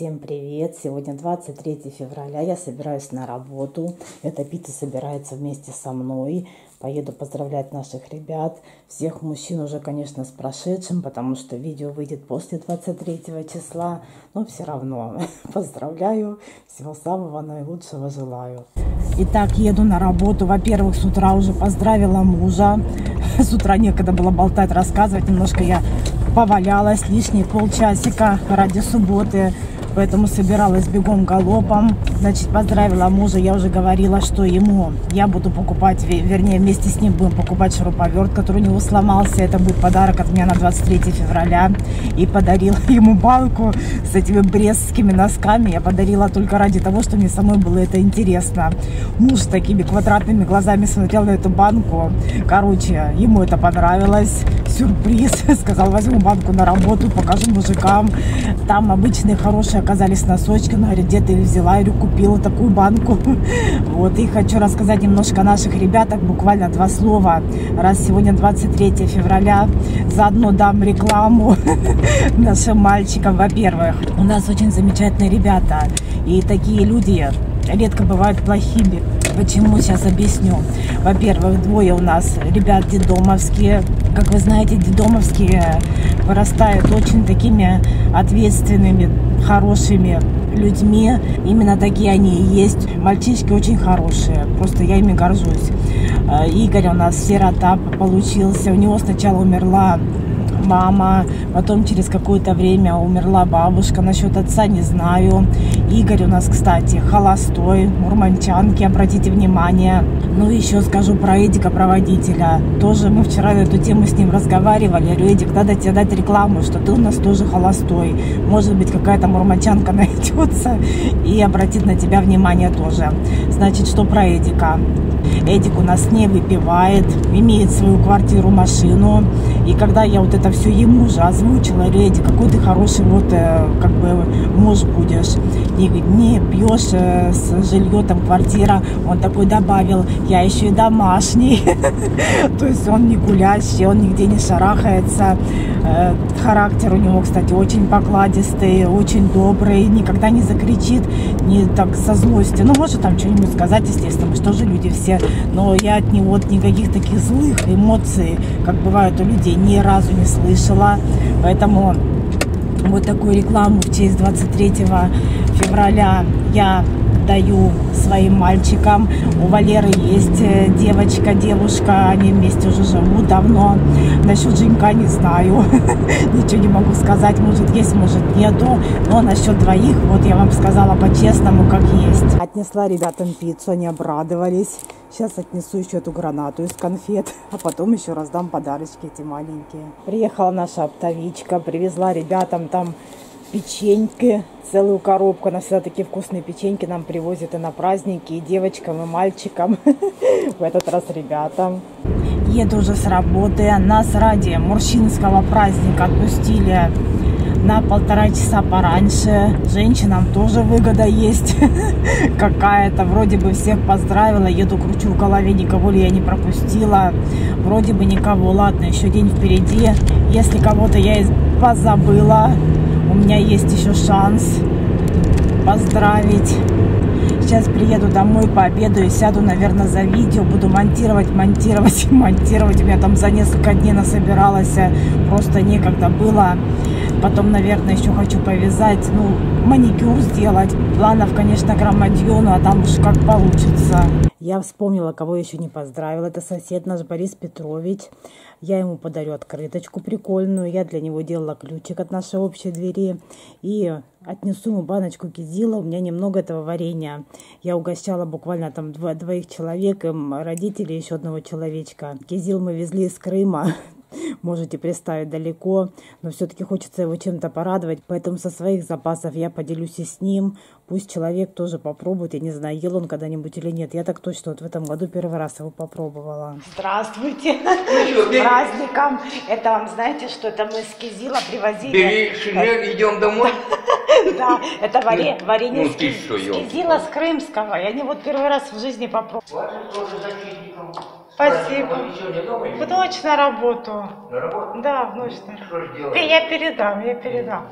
Всем привет! Сегодня 23 февраля, я собираюсь на работу. Эта Пита собирается вместе со мной. Поеду поздравлять наших ребят. Всех мужчин уже, конечно, с прошедшим, потому что видео выйдет после 23 числа. Но все равно поздравляю, всего самого наилучшего желаю. Итак, еду на работу. Во-первых, с утра уже поздравила мужа. С утра некогда было болтать, рассказывать. Немножко я повалялась лишние полчасика ради субботы поэтому собиралась бегом галопом. Значит, поздравила мужа, я уже говорила, что ему я буду покупать, вернее, вместе с ним будем покупать шуруповерт, который у него сломался. Это будет подарок от меня на 23 февраля. И подарила ему банку с этими брестскими носками. Я подарила только ради того, что мне самой было это интересно. Муж такими квадратными глазами смотрел на эту банку. Короче, ему это понравилось. Сюрприз. Сказал, возьму банку на работу, покажу мужикам. Там обычные хорошие оказались носочки. Она говорит, где ты взяла? Говорю, купила такую банку. Вот, и хочу рассказать немножко о наших ребятах, буквально два слова. Раз сегодня 23 февраля, заодно дам рекламу нашим мальчикам. Во-первых, у нас очень замечательные ребята. И такие люди редко бывают плохими. Почему, сейчас объясню. Во-первых, двое у нас ребят дедомовские. Как вы знаете, дедомовские вырастают очень такими ответственными, хорошими людьми. Именно такие они и есть. Мальчишки очень хорошие. Просто я ими горжусь. Э, Игорь у нас сирота получился. У него сначала умерла мама, потом через какое-то время умерла бабушка, насчет отца не знаю. Игорь у нас, кстати, холостой, мурманчанки, обратите внимание. Ну, еще скажу про Эдика, про водителя. Тоже мы вчера на эту тему с ним разговаривали. Я говорю, Эдик, надо тебе дать рекламу, что ты у нас тоже холостой. Может быть, какая-то мурманчанка найдется и обратит на тебя внимание тоже. Значит, что про Эдика? Эдик у нас не выпивает, имеет свою квартиру, машину. И когда я вот это все ему же озвучила, Эдик, какой ты хороший вот э, как бы муж будешь. И не пьешь э, с жилье, там квартира. Он такой добавил, я еще и домашний. То есть он не гулящий, он нигде не шарахается. Э, характер у него, кстати, очень покладистый, очень добрый, никогда не закричит, не так со злости. Ну, может там что-нибудь сказать, естественно, мы же люди все но я от него от никаких таких злых эмоций, как бывают у людей, ни разу не слышала. Поэтому вот такую рекламу в честь 23 февраля я даю своим мальчикам. У Валеры есть э, девочка, девушка, они вместе уже живут давно. Насчет Женька не знаю, ничего не могу сказать, может есть, может нету. Но насчет двоих, вот я вам сказала по-честному, как есть. Отнесла ребятам пиццу, они обрадовались. Сейчас отнесу еще эту гранату из конфет, а потом еще раздам подарочки эти маленькие. Приехала наша оптовичка, привезла ребятам там печеньки, целую коробку. Она всегда такие вкусные печеньки нам привозит и на праздники, и девочкам, и мальчикам. В этот раз ребятам. Еду уже с работы. Нас ради Мурщинского праздника отпустили на полтора часа пораньше. Женщинам тоже выгода есть какая-то. Вроде бы всех поздравила, еду, кручу в голове, никого ли я не пропустила. Вроде бы никого. Ладно, еще день впереди. Если кого-то я позабыла, у меня есть еще шанс поздравить. Сейчас приеду домой, пообедаю, сяду, наверное, за видео, буду монтировать, монтировать, монтировать. У меня там за несколько дней насобиралось, просто некогда было. Потом, наверное, еще хочу повязать, ну, маникюр сделать. Планов, конечно, громадье, а там уж как получится. Я вспомнила, кого еще не поздравила. Это сосед наш Борис Петрович. Я ему подарю открыточку прикольную. Я для него делала ключик от нашей общей двери. И отнесу ему баночку кизила. У меня немного этого варенья. Я угощала буквально там дво двоих человек, им родителей еще одного человечка. Кизил мы везли из Крыма можете представить далеко, но все-таки хочется его чем-то порадовать, поэтому со своих запасов я поделюсь и с ним. Пусть человек тоже попробует, я не знаю, ел он когда-нибудь или нет. Я так точно вот в этом году первый раз его попробовала. Здравствуйте! С праздником! Это вам знаете, что это мы с Кизила привозили? Бери шинель, идем домой. Да, это варенье ну, с Кизила с Крымского. Я не вот первый раз в жизни попробовала. Спасибо. В ночь на работу. На работу? Да, в ночь на работу. Я передам, я передам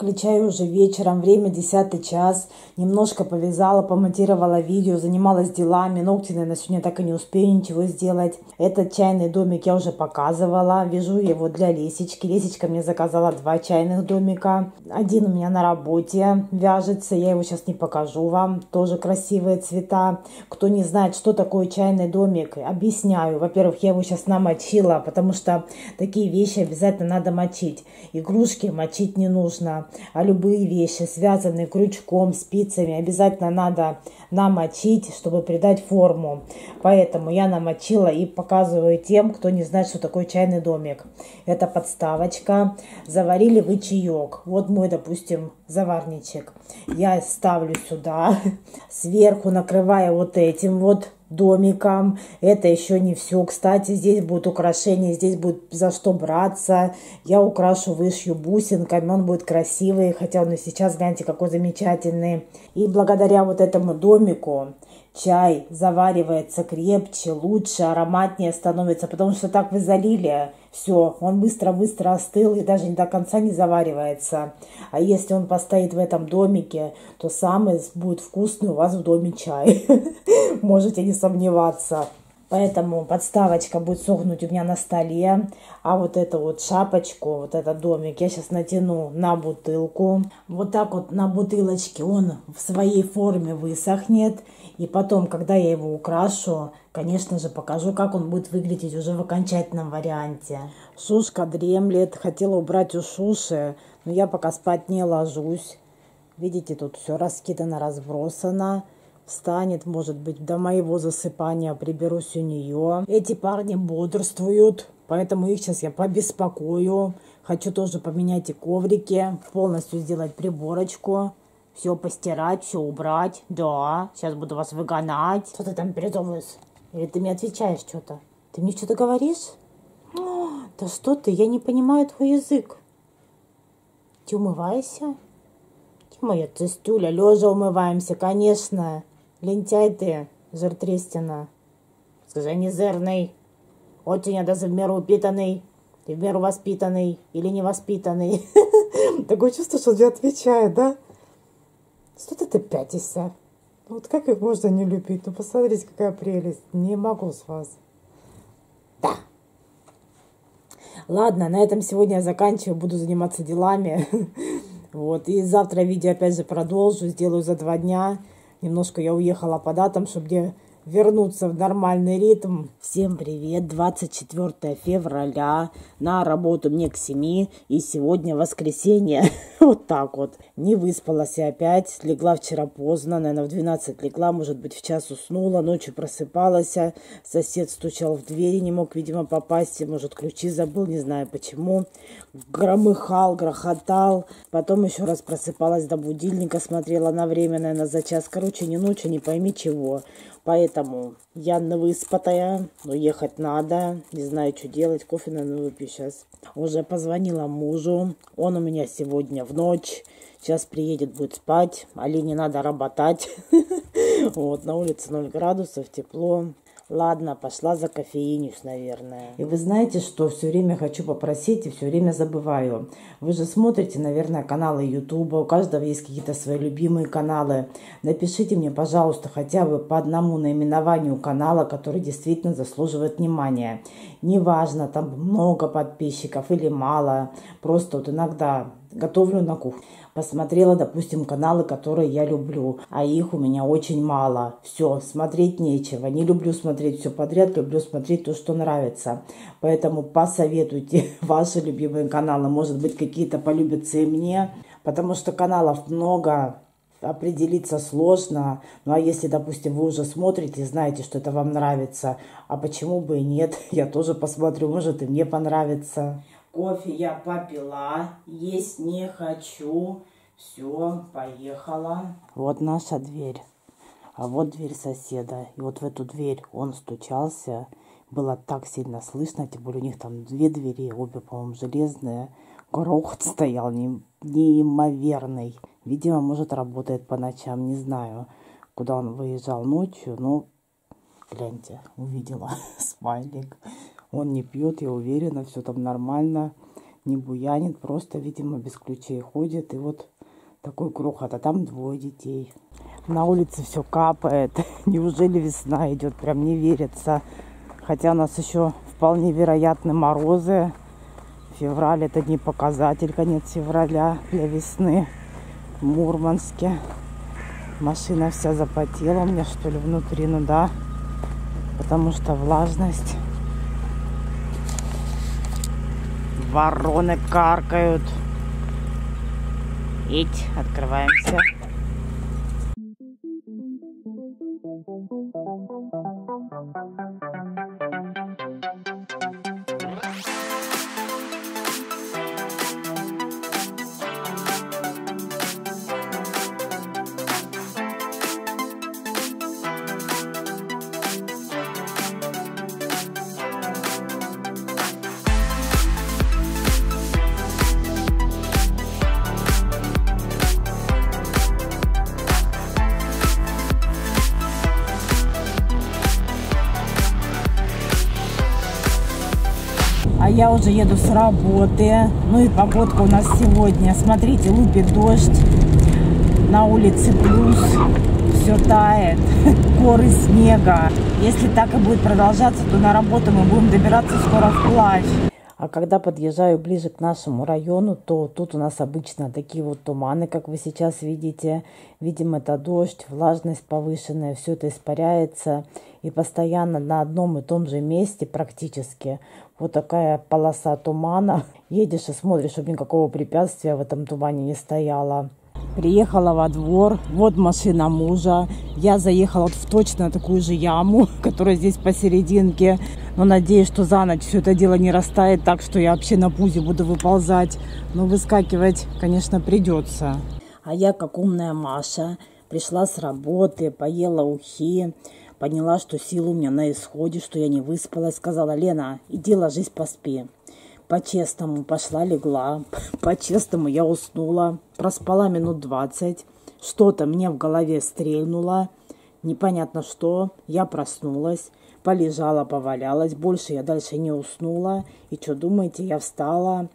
Включаю уже вечером, время 10 час. Немножко повязала, помонтировала видео, занималась делами. Ногти, наверное, сегодня так и не успею ничего сделать. Этот чайный домик я уже показывала. Вяжу его для Лесечки. Лесечка мне заказала два чайных домика. Один у меня на работе вяжется. Я его сейчас не покажу вам. Тоже красивые цвета. Кто не знает, что такое чайный домик, объясняю. Во-первых, я его сейчас намочила, потому что такие вещи обязательно надо мочить. Игрушки мочить не нужно а любые вещи, связанные крючком, спицами, обязательно надо намочить, чтобы придать форму. Поэтому я намочила и показываю тем, кто не знает, что такое чайный домик. Это подставочка. Заварили вы чаек. Вот мой, допустим, заварничек. Я ставлю сюда, сверху накрываю вот этим вот домиком. Это еще не все. Кстати, здесь будет украшение, здесь будет за что браться. Я украшу, вышью бусинками, он будет красивый, хотя он и сейчас, гляньте, какой замечательный. И благодаря вот этому домику чай заваривается крепче, лучше, ароматнее становится, потому что так вы залили, все, он быстро-быстро остыл и даже до конца не заваривается. А если он постоит в этом домике, то самый будет вкусный у вас в доме чай. Можете не сомневаться. Поэтому подставочка будет сохнуть у меня на столе. А вот эту вот шапочку, вот этот домик, я сейчас натяну на бутылку. Вот так вот на бутылочке он в своей форме высохнет. И потом, когда я его украшу, конечно же, покажу, как он будет выглядеть уже в окончательном варианте. Шушка дремлет. Хотела убрать у Шуши, но я пока спать не ложусь. Видите, тут все раскидано, разбросано встанет, может быть, до моего засыпания приберусь у нее. Эти парни бодрствуют, поэтому их сейчас я побеспокою. Хочу тоже поменять и коврики, полностью сделать приборочку. Все постирать, все убрать. Да, сейчас буду вас выгонять. Что ты там передумаешь? Или ты мне отвечаешь что-то? Ты мне что-то говоришь? О, да что ты, я не понимаю твой язык. Ты умываешься? Моя цистюля, лежа умываемся, конечно. Лентяй ты, жиртрестина. Скажи, незерный. Очень я даже в меру упитанный. Ты в меру воспитанный или невоспитанный. Такое чувство, что он мне отвечает, да? Что ты пятишься? Ну, вот как их можно не любить? Ну, посмотрите, какая прелесть. Не могу с вас. Да. Ладно, на этом сегодня я заканчиваю. Буду заниматься делами. Вот. И завтра видео опять же продолжу. Сделаю за два дня. Немножко я уехала по датам, чтобы вернуться в нормальный ритм. Всем привет! 24 февраля. На работу мне к 7. И сегодня воскресенье. вот так вот. Не выспалась я опять. Легла вчера поздно. Наверное, в 12 легла. Может быть, в час уснула. Ночью просыпалась. Сосед стучал в двери. Не мог, видимо, попасть. Может, ключи забыл. Не знаю почему. Громыхал, грохотал. Потом еще раз просыпалась до будильника. Смотрела на время, наверное, за час. Короче, не ночью, не пойми чего. Поэтому я выспатая, но ехать надо. Не знаю, что делать. Кофе, наверное, выпью сейчас. Уже позвонила мужу. Он у меня сегодня в ночь. Сейчас приедет, будет спать. Алине надо работать. Вот, на улице 0 градусов, тепло. Ладно, пошла за кофеинюсь, наверное. И вы знаете, что все время хочу попросить и все время забываю. Вы же смотрите, наверное, каналы Ютуба, у каждого есть какие-то свои любимые каналы. Напишите мне, пожалуйста, хотя бы по одному наименованию канала, который действительно заслуживает внимания. Неважно, там много подписчиков или мало. Просто вот иногда готовлю на кухне посмотрела, допустим, каналы, которые я люблю, а их у меня очень мало. Все, смотреть нечего. Не люблю смотреть все подряд, люблю смотреть то, что нравится. Поэтому посоветуйте ваши любимые каналы. Может быть, какие-то полюбятся и мне, потому что каналов много, определиться сложно. Ну а если, допустим, вы уже смотрите, знаете, что это вам нравится, а почему бы и нет, я тоже посмотрю, может и мне понравится. Кофе я попила, есть не хочу. Все, поехала. Вот наша дверь. А вот дверь соседа. И вот в эту дверь он стучался. Было так сильно слышно, тем более у них там две двери, обе, по-моему, железные. Грохот стоял не, неимоверный. Видимо, может, работает по ночам, не знаю, куда он выезжал ночью, но гляньте, увидела смайлик. Он не пьет, я уверена, все там нормально. не буянит, просто, видимо, без ключей ходит. И вот такой грохот, а там двое детей. На улице все капает. Неужели весна идет? Прям не верится. Хотя у нас еще вполне вероятны морозы. Февраль это не показатель, конец февраля для весны в Мурманске. Машина вся запотела у меня, что ли, внутри, ну да, потому что влажность. Вороны каркают. Ить, открываемся. Я уже еду с работы. Ну и погодка у нас сегодня. Смотрите, лупит дождь. На улице плюс. Все тает. Горы снега. Если так и будет продолжаться, то на работу мы будем добираться скоро вплавь. А когда подъезжаю ближе к нашему району, то тут у нас обычно такие вот туманы, как вы сейчас видите. Видим, это дождь, влажность повышенная, все это испаряется. И постоянно на одном и том же месте практически вот такая полоса тумана. Едешь и смотришь, чтобы никакого препятствия в этом тумане не стояло. Приехала во двор, вот машина мужа. Я заехала вот в точно такую же яму, которая здесь посерединке. Но надеюсь, что за ночь все это дело не растает так, что я вообще на пузе буду выползать. Но выскакивать, конечно, придется. А я, как умная Маша, пришла с работы, поела ухи, поняла, что силы у меня на исходе, что я не выспалась. Сказала, Лена, иди ложись, поспи. По-честному пошла, легла. По-честному я уснула. Проспала минут двадцать. Что-то мне в голове стрельнуло. Непонятно что. Я проснулась. Полежала, повалялась. Больше я дальше не уснула. И что думаете, я встала.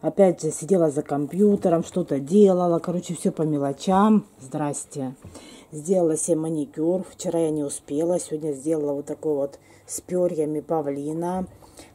Опять же сидела за компьютером, что-то делала. Короче, все по мелочам. Здрасте. Сделала себе маникюр. Вчера я не успела. Сегодня сделала вот такой вот с перьями павлина.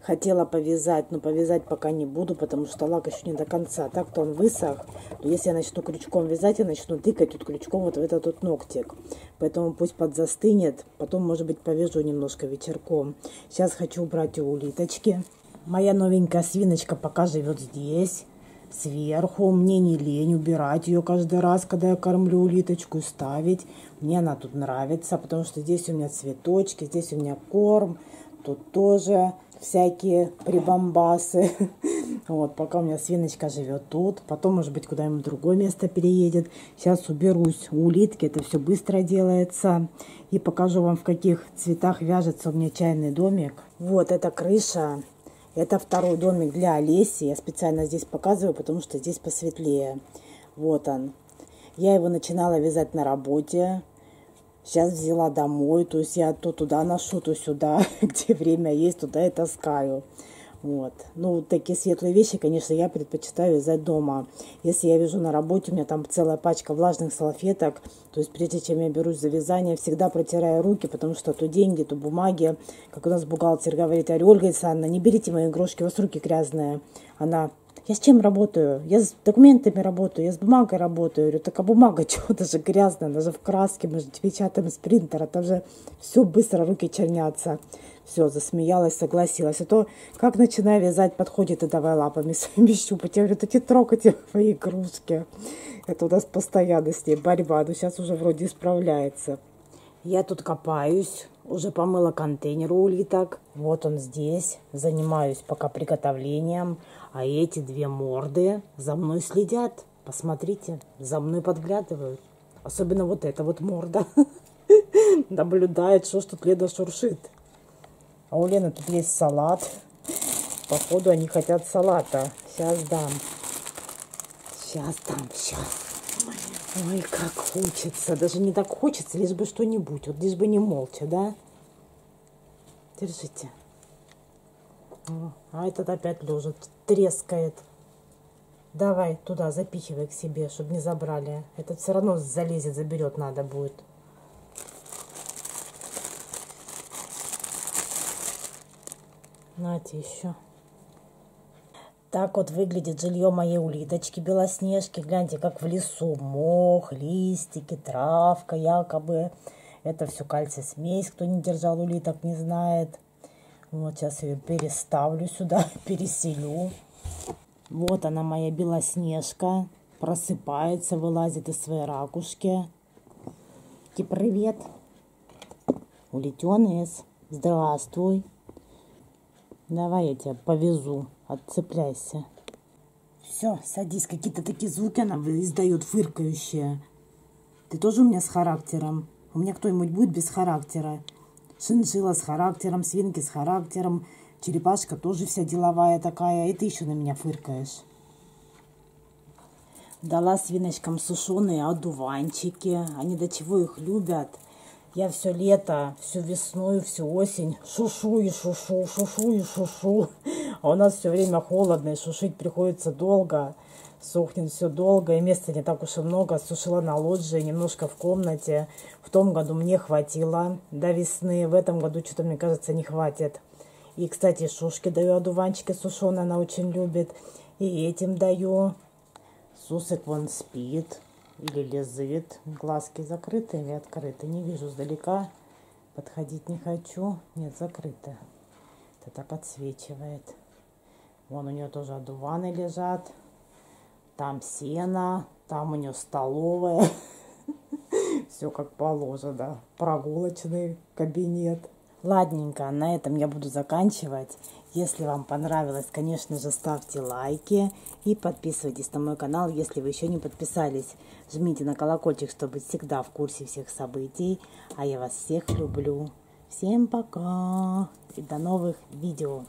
Хотела повязать, но повязать пока не буду, потому что лак еще не до конца. Так-то он высох. Но если я начну крючком вязать, я начну тыкать тут крючком вот в этот вот ногтик. Поэтому пусть подзастынет. Потом, может быть, повяжу немножко вечерком. Сейчас хочу убрать улиточки. Моя новенькая свиночка пока живет здесь. Сверху мне не лень убирать ее каждый раз, когда я кормлю улиточку, ставить. Мне она тут нравится, потому что здесь у меня цветочки, здесь у меня корм. Тут тоже всякие прибамбасы. Вот, пока у меня свиночка живет тут, потом, может быть, куда-нибудь в другое место переедет. Сейчас уберусь у улитки, это все быстро делается. И покажу вам, в каких цветах вяжется у меня чайный домик. Вот, это крыша. Это второй домик для Олеси. Я специально здесь показываю, потому что здесь посветлее. Вот он. Я его начинала вязать на работе. Сейчас взяла домой, то есть я то туда ношу, то сюда, где время есть, туда и таскаю. Вот. Ну, такие светлые вещи, конечно, я предпочитаю вязать дома. Если я вяжу на работе, у меня там целая пачка влажных салфеток, то есть прежде чем я берусь за вязание, всегда протираю руки, потому что то деньги, то бумаги. Как у нас бухгалтер говорит, Ольга Александровна, не берите мои игрушки, у вас руки грязные. Она я с чем работаю? Я с документами работаю, я с бумагой работаю. Я говорю, так а бумага чего даже грязная, даже в краске, мы же печатаем с принтера, там же все быстро, руки чернятся. Все, засмеялась, согласилась. А то, как начинаю вязать, подходит и давай лапами своими щупать. Я говорю, эти трогайте мои игрушки. Это у нас постоянно с ней борьба, но сейчас уже вроде справляется. Я тут копаюсь, уже помыла контейнер у улиток. Вот он здесь. Занимаюсь пока приготовлением. А эти две морды за мной следят. Посмотрите, за мной подглядывают. Особенно вот эта вот морда. Наблюдает, что ж тут Лена шуршит. А у Лены тут есть салат. Походу они хотят салата. Сейчас дам. Сейчас дам, сейчас. Ой, как хочется. Даже не так хочется, лишь бы что-нибудь. Вот лишь бы не молча, да? Держите. А этот опять лежит, трескает. Давай туда, запихивай к себе, чтобы не забрали. Этот все равно залезет, заберет надо будет. Нате еще. Так вот выглядит жилье моей улиточки Белоснежки. Гляньте, как в лесу. Мох, листики, травка якобы. Это все кальций смесь. Кто не держал улиток, не знает. Вот сейчас ее переставлю сюда, переселю. Вот она, моя Белоснежка. Просыпается, вылазит из своей ракушки. И привет. Улетенец. Здравствуй. Давай я тебя повезу. Отцепляйся. Все, садись. Какие-то такие звуки она издает, фыркающие. Ты тоже у меня с характером? У меня кто-нибудь будет без характера? Шиншила с характером, свинки с характером, черепашка тоже вся деловая такая. И ты еще на меня фыркаешь. Дала свиночкам сушеные одуванчики. Они до чего их любят. Я все лето, всю весну и всю осень шушу и шушу, шушу и шушу. А у нас все время холодно, и шушить приходится долго. Сохнет все долго, и места не так уж и много. Сушила на лоджии, немножко в комнате. В том году мне хватило до весны. В этом году что-то, мне кажется, не хватит. И, кстати, шушки даю, одуванчики сушеные она очень любит. И этим даю. Сусик вон спит или лезет. Глазки закрыты или открыты. Не вижу сдалека. Подходить не хочу. Нет, закрыты. Это так отсвечивает. Вон у нее тоже одуваны лежат. Там сено. Там у нее столовая. Все как положено. Прогулочный кабинет. Ладненько, на этом я буду заканчивать. Если вам понравилось, конечно же, ставьте лайки и подписывайтесь на мой канал, если вы еще не подписались. Жмите на колокольчик, чтобы всегда в курсе всех событий. А я вас всех люблю. Всем пока и до новых видео.